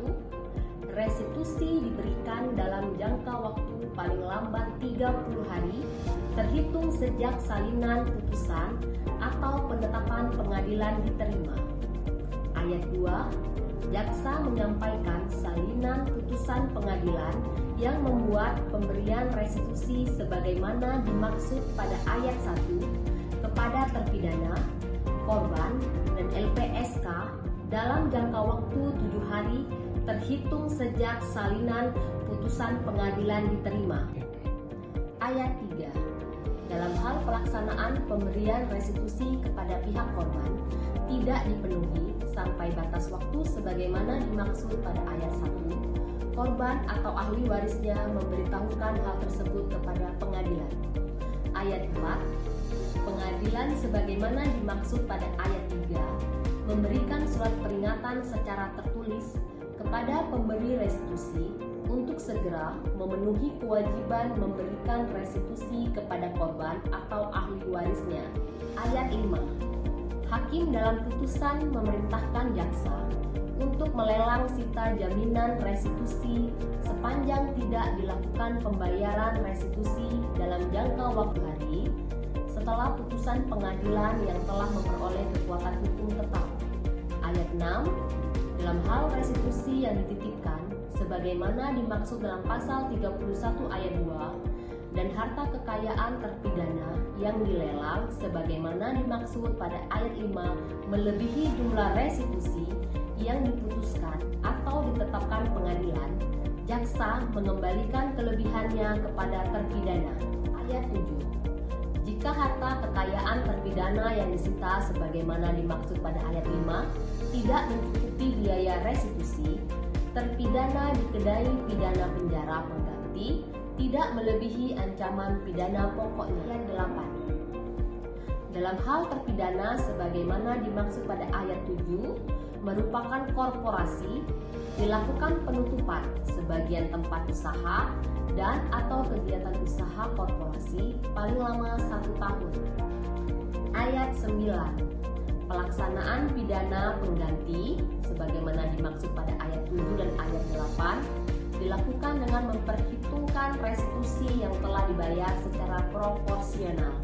waktu, restitusi diberikan dalam jangka waktu paling lambat 30 hari terhitung sejak salinan putusan atau penetapan pengadilan diterima. Ayat 2, jaksa menyampaikan salinan putusan pengadilan yang membuat pemberian restitusi sebagaimana dimaksud pada ayat 1 kepada terpidana, korban, dan LPSK dalam jangka waktu tujuh hari terhitung sejak salinan putusan pengadilan diterima. Ayat 3. Dalam hal pelaksanaan pemberian restitusi kepada pihak korban tidak dipenuhi sampai batas waktu sebagaimana dimaksud pada ayat 1, korban atau ahli warisnya memberitahukan hal tersebut kepada pengadilan. Ayat 4. Pengadilan sebagaimana dimaksud pada ayat 3 memberikan surat peringatan secara tertulis kepada pemberi restitusi untuk segera memenuhi kewajiban memberikan restitusi kepada korban atau ahli warisnya. Ayat 5. Hakim dalam putusan memerintahkan jaksa untuk melelang sita jaminan restitusi sepanjang tidak dilakukan pembayaran restitusi dalam jangka waktu hari setelah putusan pengadilan yang telah memperoleh kekuatan hukum tetap. Ayat 6, dalam hal restitusi yang dititipkan, sebagaimana dimaksud dalam pasal 31 ayat 2, dan harta kekayaan terpidana yang dilelang sebagaimana dimaksud pada ayat 5 melebihi jumlah restitusi yang diputuskan atau ditetapkan pengadilan, jaksa mengembalikan kelebihannya kepada terpidana. Ayat 7 jika harta kekayaan terpidana yang disita sebagaimana dimaksud pada ayat 5 tidak mencukupi biaya restitusi, terpidana dikedai pidana penjara pengganti tidak melebihi ancaman pidana pokoknya. Ayat 8. Dalam hal terpidana sebagaimana dimaksud pada ayat 7 merupakan korporasi, dilakukan penutupan sebagian tempat usaha dan atau kegiatan usaha korporasi paling lama satu tahun. Ayat 9 Pelaksanaan pidana pengganti sebagaimana dimaksud pada ayat 7 dan ayat 8 dilakukan dengan memperhitungkan restitusi yang telah dibayar secara proporsional